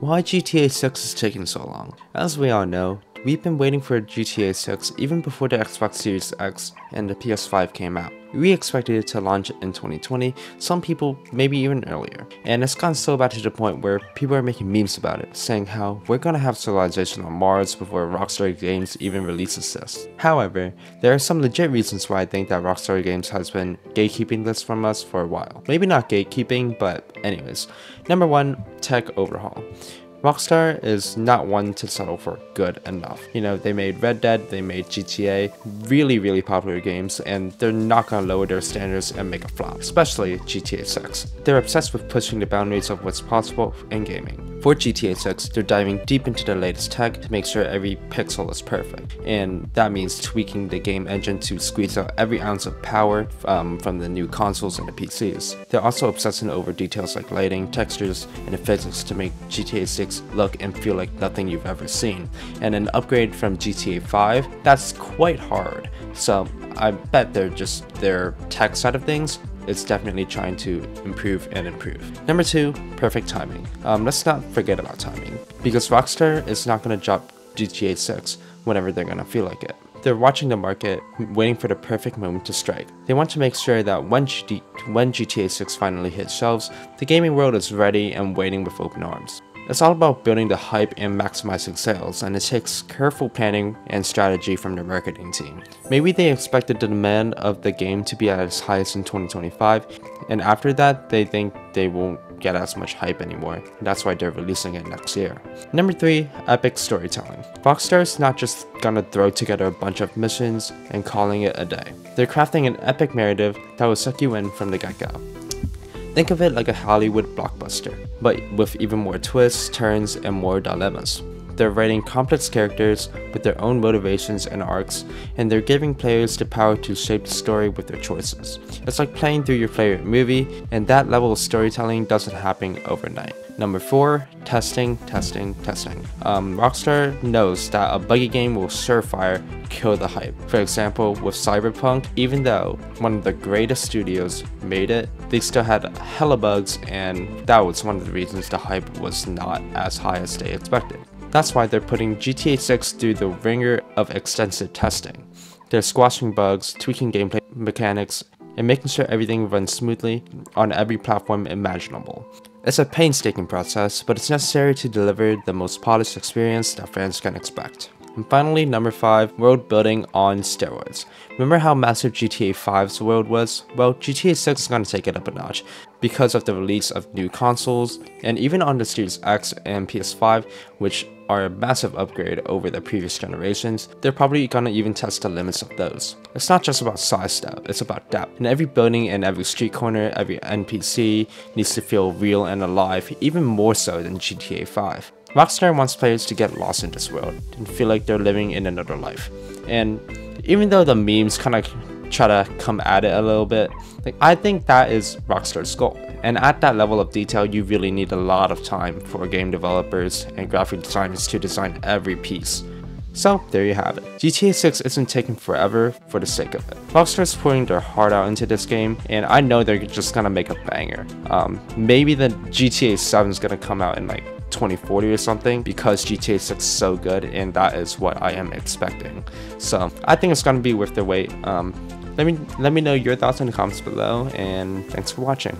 Why GTA 6 is taking so long? As we all know, we've been waiting for GTA 6 even before the Xbox Series X and the PS5 came out. We expected it to launch in 2020, some people maybe even earlier. And it's gone so bad to the point where people are making memes about it, saying how we're gonna have civilization on Mars before Rockstar Games even releases this. However, there are some legit reasons why I think that Rockstar Games has been gatekeeping this from us for a while. Maybe not gatekeeping, but anyways. Number one, tech overhaul. Rockstar is not one to settle for good enough. You know, they made Red Dead, they made GTA, really, really popular games, and they're not gonna lower their standards and make a flop, especially GTA 6. They're obsessed with pushing the boundaries of what's possible in gaming. For GTA 6, they're diving deep into the latest tech to make sure every pixel is perfect, and that means tweaking the game engine to squeeze out every ounce of power um, from the new consoles and the PCs. They're also obsessing over details like lighting, textures, and physics to make GTA 6 look and feel like nothing you've ever seen. And an upgrade from GTA 5, that's quite hard. So I bet they're just their tech side of things it's definitely trying to improve and improve. Number two, perfect timing. Um, let's not forget about timing because Rockstar is not going to drop GTA 6 whenever they're going to feel like it. They're watching the market, waiting for the perfect moment to strike. They want to make sure that when, GT when GTA 6 finally hits shelves, the gaming world is ready and waiting with open arms. It's all about building the hype and maximizing sales, and it takes careful planning and strategy from the marketing team. Maybe they expected the demand of the game to be at its highest in 2025, and after that, they think they won't get as much hype anymore. That's why they're releasing it next year. Number 3. Epic Storytelling. Rockstar is not just gonna throw together a bunch of missions and calling it a day. They're crafting an epic narrative that will suck you in from the get-go. Think of it like a Hollywood blockbuster, but with even more twists, turns, and more dilemmas. They're writing complex characters with their own motivations and arcs, and they're giving players the power to shape the story with their choices. It's like playing through your favorite movie, and that level of storytelling doesn't happen overnight. Number 4. Testing, testing, testing. Um, Rockstar knows that a buggy game will surefire kill the hype. For example, with Cyberpunk, even though one of the greatest studios made it, they still had hella bugs and that was one of the reasons the hype was not as high as they expected. That's why they're putting GTA 6 through the wringer of extensive testing. They're squashing bugs, tweaking gameplay mechanics, and making sure everything runs smoothly on every platform imaginable. It's a painstaking process, but it's necessary to deliver the most polished experience that fans can expect. And finally, number 5, world building on steroids. Remember how massive GTA 5's world was? Well, GTA 6 is going to take it up a notch because of the release of new consoles, and even on the Series X and PS5, which are a massive upgrade over the previous generations, they're probably gonna even test the limits of those. It's not just about size though, it's about depth. And every building and every street corner, every NPC needs to feel real and alive, even more so than GTA 5. Rockstar wants players to get lost in this world and feel like they're living in another life. And even though the memes kind of try to come at it a little bit, like I think that is Rockstar's goal. And at that level of detail, you really need a lot of time for game developers and graphic designers to design every piece. So there you have it. GTA 6 isn't taking forever for the sake of it. Rockstar's putting their heart out into this game, and I know they're just gonna make a banger. Um, maybe the GTA 7 is gonna come out in like 2040 or something because GTA 6 is so good and that is what I am expecting. So I think it's gonna be worth the wait. Um, let me let me know your thoughts in the comments below and thanks for watching.